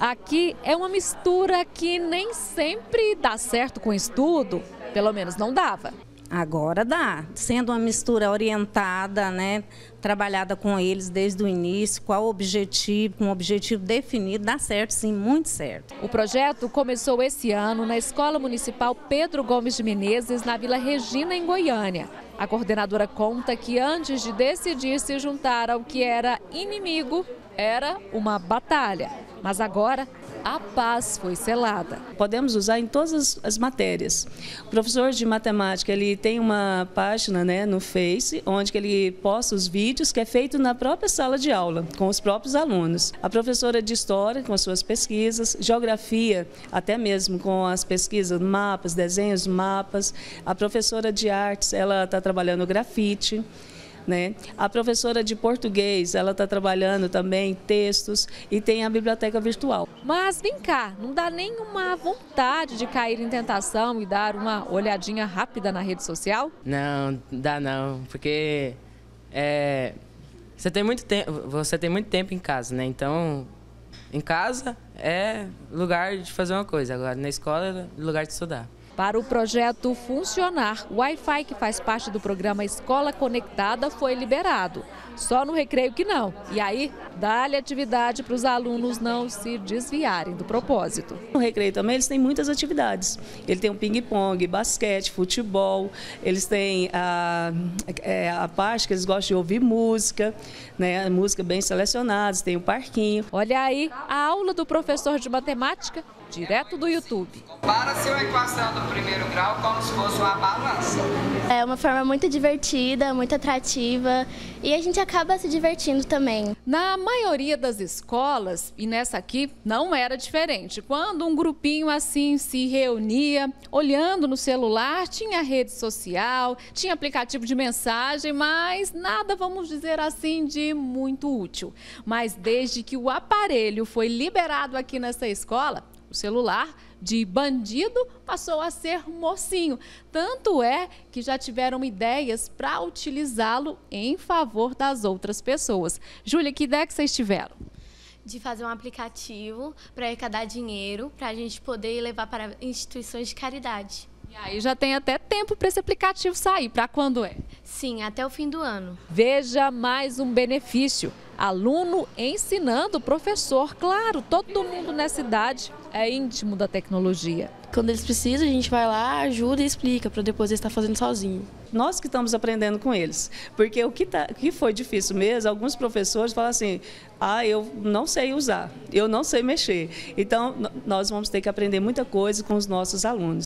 Aqui é uma mistura que nem sempre dá certo com estudo, pelo menos não dava. Agora dá, sendo uma mistura orientada, né, trabalhada com eles desde o início, qual o objetivo, com um objetivo definido, dá certo sim, muito certo. O projeto começou esse ano na Escola Municipal Pedro Gomes de Menezes, na Vila Regina, em Goiânia. A coordenadora conta que antes de decidir se juntar ao que era inimigo, era uma batalha. Mas agora a paz foi selada. Podemos usar em todas as matérias. O professor de matemática ele tem uma página né, no Face, onde ele posta os vídeos que é feito na própria sala de aula, com os próprios alunos. A professora de História, com as suas pesquisas, Geografia, até mesmo com as pesquisas, mapas, desenhos, mapas. A professora de Artes, ela está trabalhando grafite. Né? A professora de português, ela está trabalhando também textos e tem a biblioteca virtual. Mas vem cá, não dá nenhuma vontade de cair em tentação e dar uma olhadinha rápida na rede social? Não, dá não, porque é, você tem muito tempo, você tem muito tempo em casa, né? Então, em casa é lugar de fazer uma coisa, agora na escola é lugar de estudar. Para o projeto funcionar, o Wi-Fi que faz parte do programa Escola Conectada foi liberado. Só no recreio que não. E aí, dá-lhe atividade para os alunos não se desviarem do propósito. No recreio também eles têm muitas atividades. Ele tem um ping-pong, basquete, futebol, eles têm a, é, a parte que eles gostam de ouvir música, né, música bem selecionada, tem o parquinho. Olha aí, a aula do professor de matemática direto do YouTube. Compara-se uma equação do primeiro grau como se fosse uma balança. É uma forma muito divertida, muito atrativa e a gente acaba se divertindo também. Na maioria das escolas, e nessa aqui não era diferente, quando um grupinho assim se reunia, olhando no celular, tinha rede social, tinha aplicativo de mensagem, mas nada, vamos dizer assim, de muito útil. Mas desde que o aparelho foi liberado aqui nessa escola, o celular de bandido passou a ser mocinho. Tanto é que já tiveram ideias para utilizá-lo em favor das outras pessoas. Júlia, que ideia que vocês tiveram? De fazer um aplicativo para arrecadar dinheiro para a gente poder levar para instituições de caridade. E aí já tem até tempo para esse aplicativo sair. Para quando é? Sim, até o fim do ano. Veja mais um benefício. Aluno ensinando o professor. Claro, todo mundo nessa idade é íntimo da tecnologia. Quando eles precisam, a gente vai lá, ajuda e explica, para depois eles estar fazendo sozinho. Nós que estamos aprendendo com eles. Porque o que, tá, o que foi difícil mesmo, alguns professores falam assim, ah, eu não sei usar, eu não sei mexer. Então, nós vamos ter que aprender muita coisa com os nossos alunos.